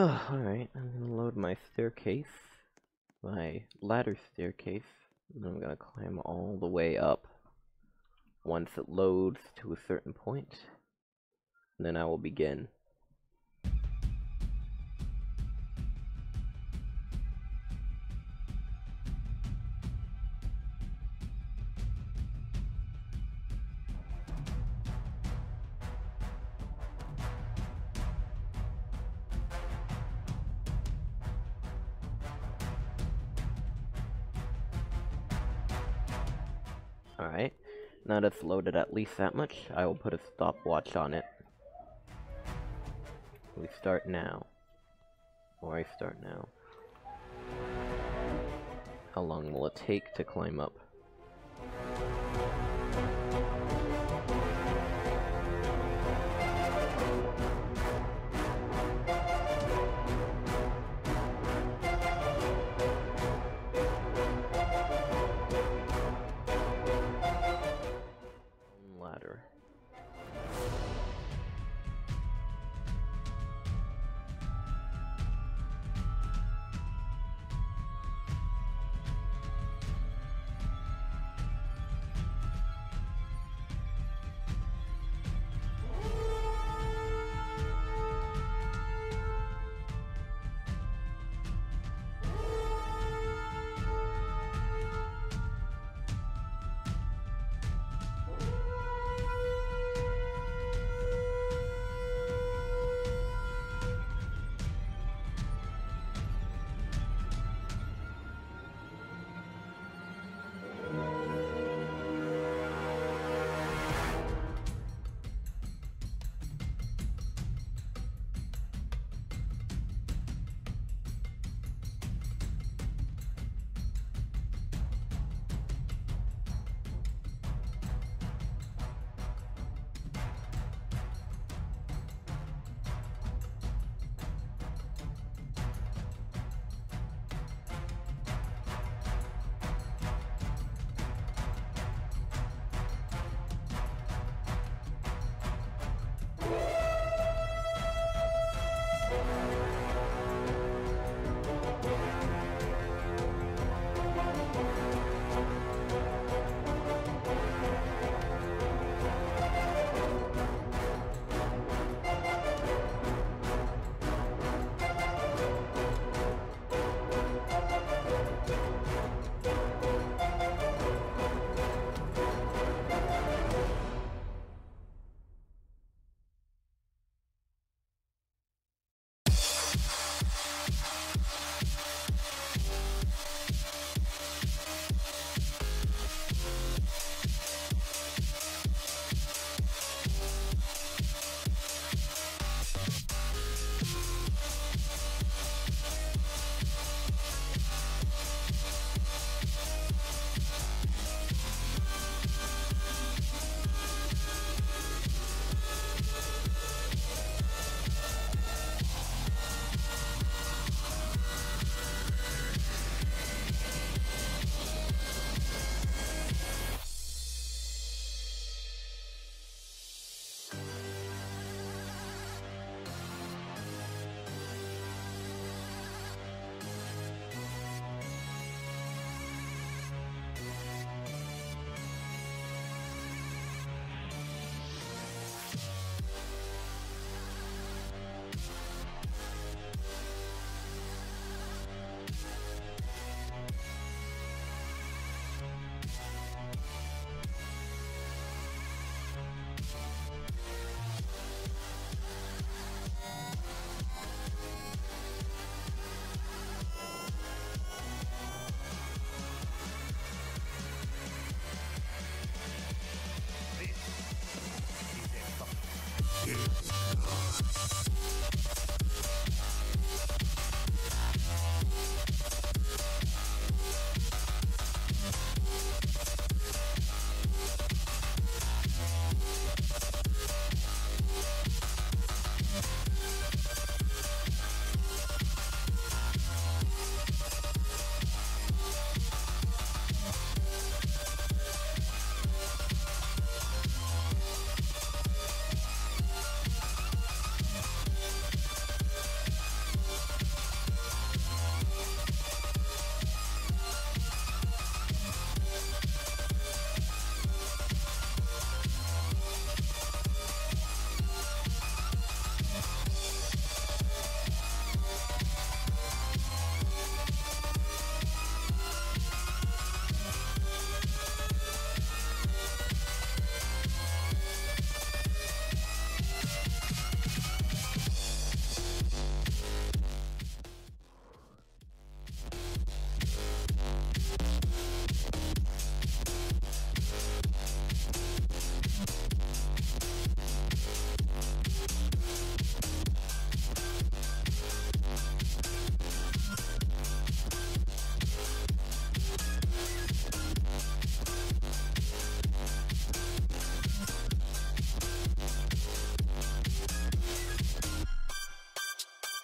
Oh, alright, I'm gonna load my staircase, my ladder staircase, and I'm gonna climb all the way up. Once it loads to a certain point, then I will begin. Alright, now that's loaded at least that much, I will put a stopwatch on it. We start now. Or I start now. How long will it take to climb up?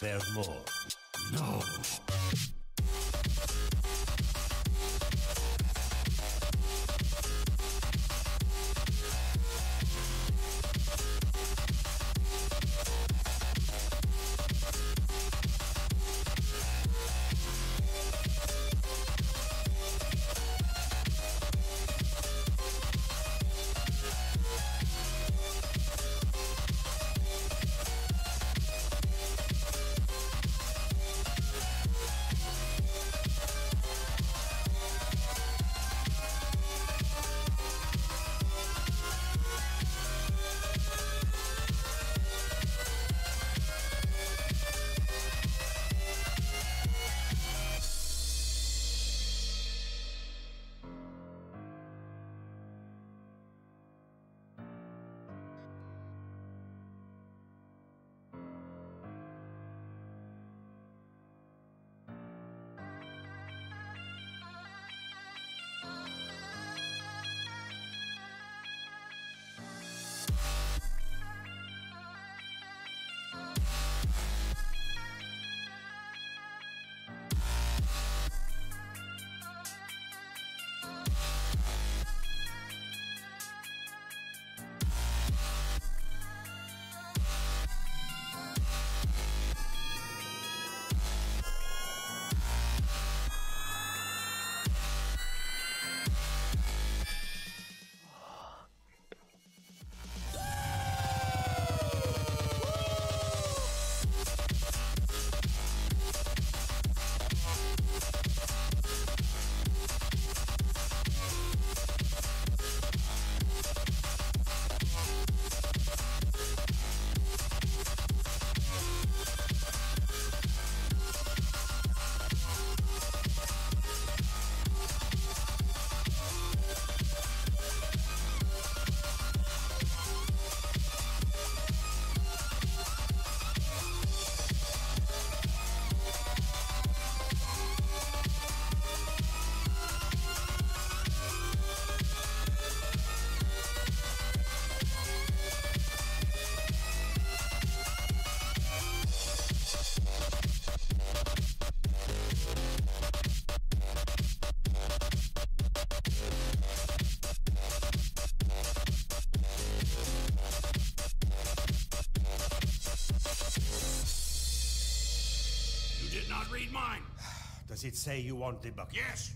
There's more. No. Read mine. Does it say you want the bucket? Yes.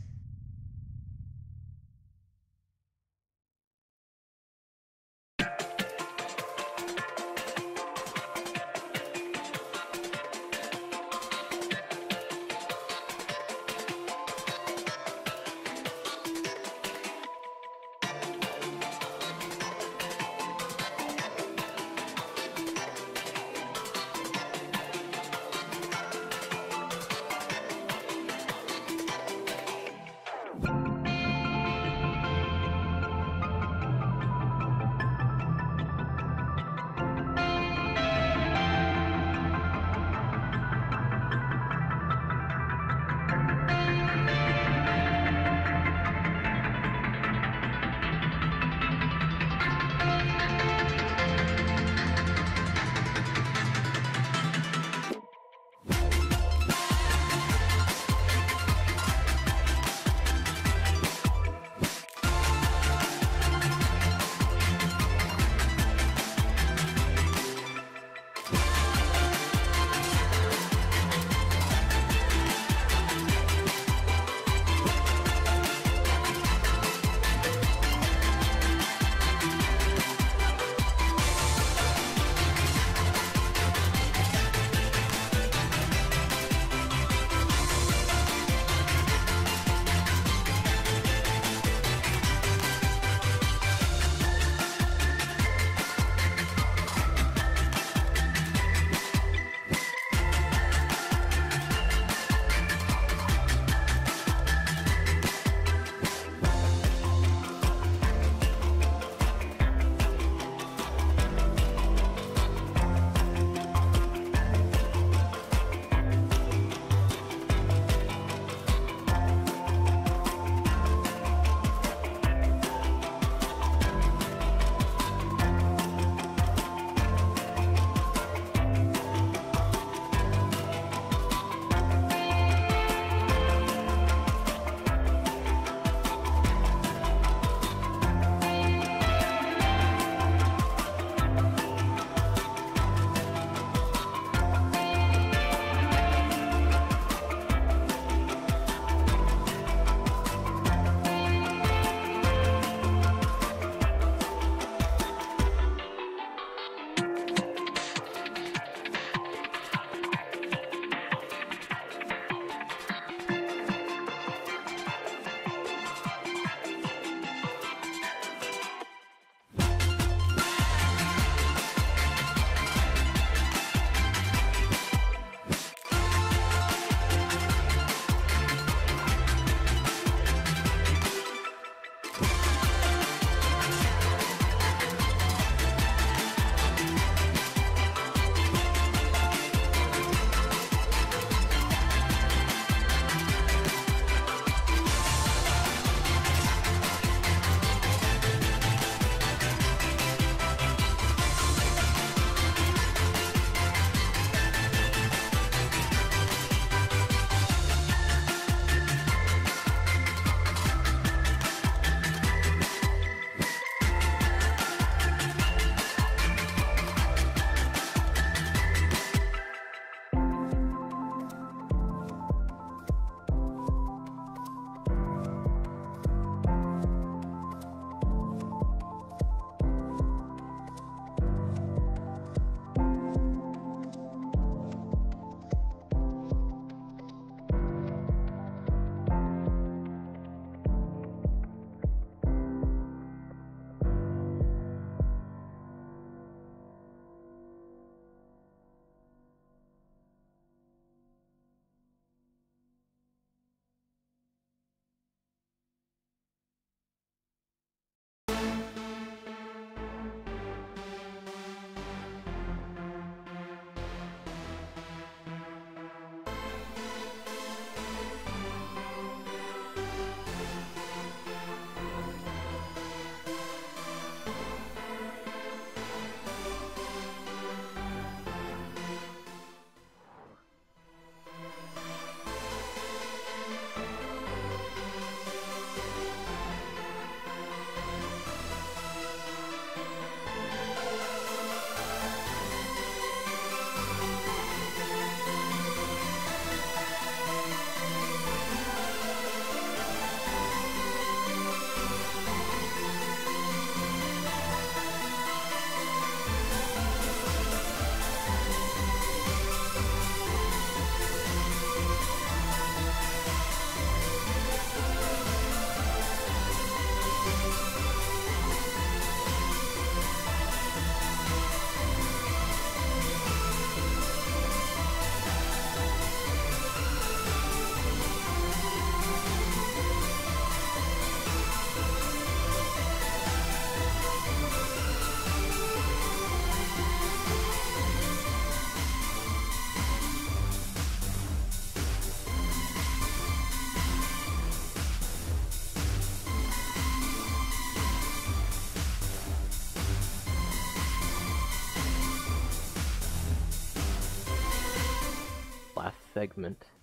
Segment.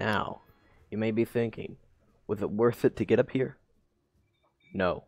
Now, you may be thinking, was it worth it to get up here? No.